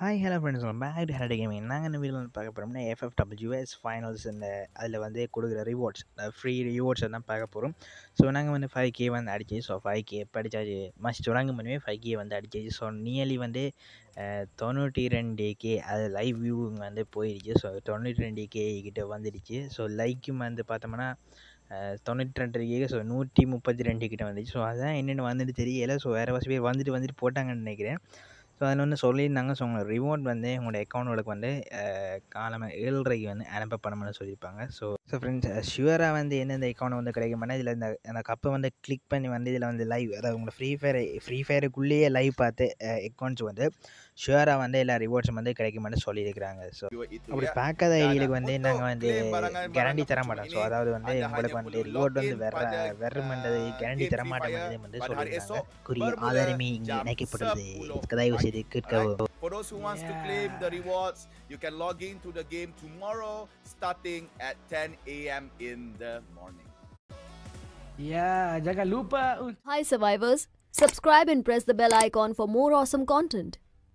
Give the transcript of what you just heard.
Hi hello friends back ஹெரடி gaming நாங்கள் இந்த வீடியோவில் பார்க்க போகிறோம்னா எஃப்எஃப்டபிள்யூஎஸ் ஃபைனல்ஸ் இந்த அதில் வந்து கொடுக்குற ரிவார்ட்ஸ் ஃப்ரீ ரிவார்ட்ஸ் தான் பார்க்க போகிறோம் ஸோ நாங்கள் வந்து ஃபைவ் கே வந்து அடிச்சு ஸோ ஃபைவ் கே படித்தாச்சு மஸ்ட் தொடங்க பண்ணுவே ஃபைவ் கே வந்து அடிச்சிச்சு ஸோ நியர்லி வந்து தொண்ணூற்றி ரெண்டு கே அது லைவ் வியூவிங் வந்து போயிடுச்சு ஸோ தொண்ணூற்றி ரெண்டு கே கிட்ட வந்துடுச்சு. ஸோ லைக்கும் வந்து பார்த்தோம்னா தொண்ணூற்றி ரெண்டு கே ஸோ நூற்றி முப்பத்தி ரெண்டு கிட்ட வந்துச்சு ஸோ அதான் என்னென்னு வந்துட்டு தெரியல. ஸோ வேறு வசதி பேர் வந்துட்டு வந்துட்டு போட்டாங்கன்னு நினைக்கிறேன். ஸோ அதில் வந்து சொல்லியிருந்தாங்க. ஸோ உங்களோட ரிவார்ட் வந்து உங்களோட அக்கௌண்ட்டுகளுக்கு வந்து காலமாக ஏழரைக்கு வந்து அனுப்பப்படணும்னு சொல்லியிருப்பாங்க. ஸோ ஸோ ஃப்ரெண்ட்ஸ் ஷுவராக வந்து எந்தெந்த அக்கௌண்ட் வந்து கிடைக்குமானா இதில் இந்த அந்த கப்பை வந்து கிளிக் பண்ணி வந்து இதில் வந்து லைவ் அதாவது உங்களை ஃப்ரீ ஃபயர் ஃப்ரீ ஃபயருக்குள்ளேயே லைவ் பார்த்து அக்கௌண்ட்ஸ் வந்து ஷுவராக வந்து எல்லா ரிவார்ட்ஸும் வந்து கிடைக்குமான்னு சொல்லியிருக்கிறாங்க. ஸோ அப்படி பார்க்காத ஐடிகளுக்கு வந்து நாங்கள் வந்து கேரண்டி தர மாட்டோம். ஸோ அதாவது வந்து உங்களுக்கு வந்து ரிவார்ட் வந்து வெற வெறுமன்றது கேரண்டி தர மாட்டோம் வந்து சொல்லியிருக்காங்க. குறிய ஆதாரமே இங்கே இணைக்கப்பட்டுள்ளது. இதுக்கு தயவு செய்து கேட்கவும் For those who wants to claim the rewards, you can log into the game tomorrow starting at 10 a.m. in the morning. Ya, jangan lupa. Untuk Hi, survivors. Subscribe and press the bell icon for more awesome content.